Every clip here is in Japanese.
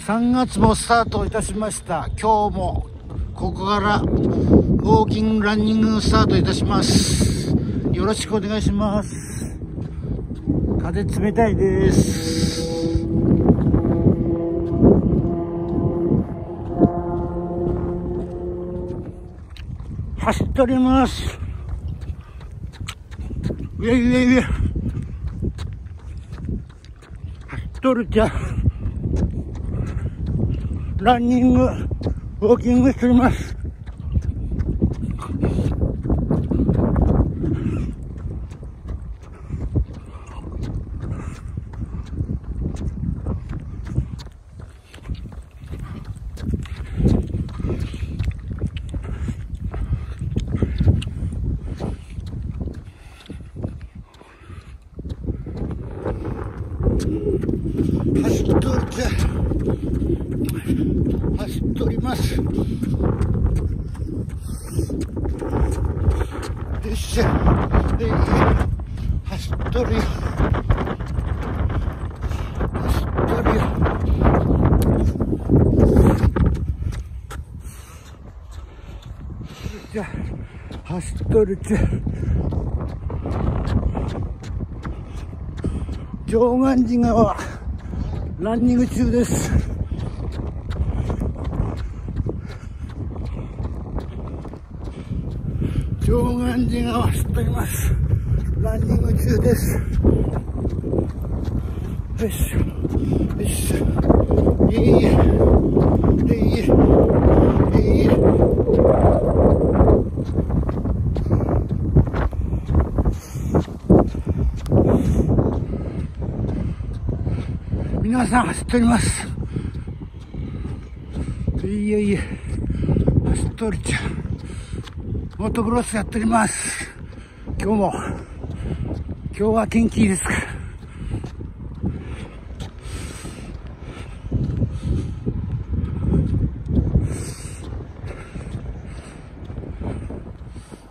3月もスタートいたしました。今日もここからウォーキングランニングスタートいたします。よろしくお願いします。風冷たいです。走っております。いやいやいや走っとるじゃん。ランニング、ウォーキングしています。走っとるじゃ走っております。よっしゃ。で走っとるよ。走っとるよ。じゃ。走っとるじゃ。上岸寺川ランニング中です上岸寺川走っております。ランニング中です。よいしょ、よいしょ。いいえ、いえいえ、いえいえ。皆さん走っております。いえいえ、走っておりちゃう。モトクロスやっております。今日も、今日は天気いいですか？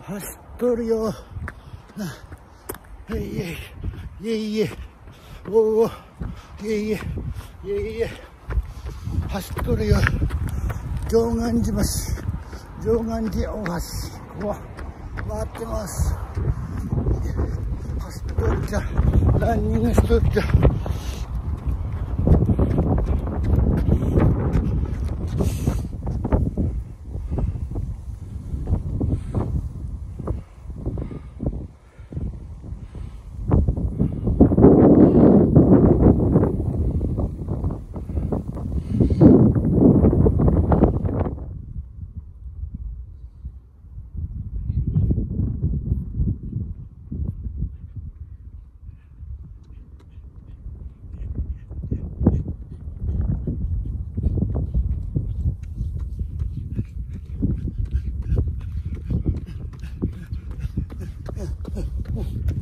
走っとるよ。な、いえいえ、いえいえ、おお、いえいえ、いえいえ、走っとるよ。上岸寺橋、上岸寺大橋。ここは回ってます走っとるじゃランニングしとるじゃごめん。